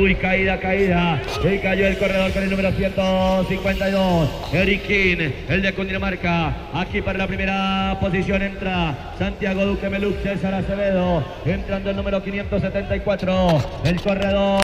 Uy, caída, caída. Y cayó el corredor con el número 152. Eric King, el de Cundinamarca. Aquí para la primera posición entra Santiago Duque Melux, César Acevedo. Entrando el número 574. El corredor.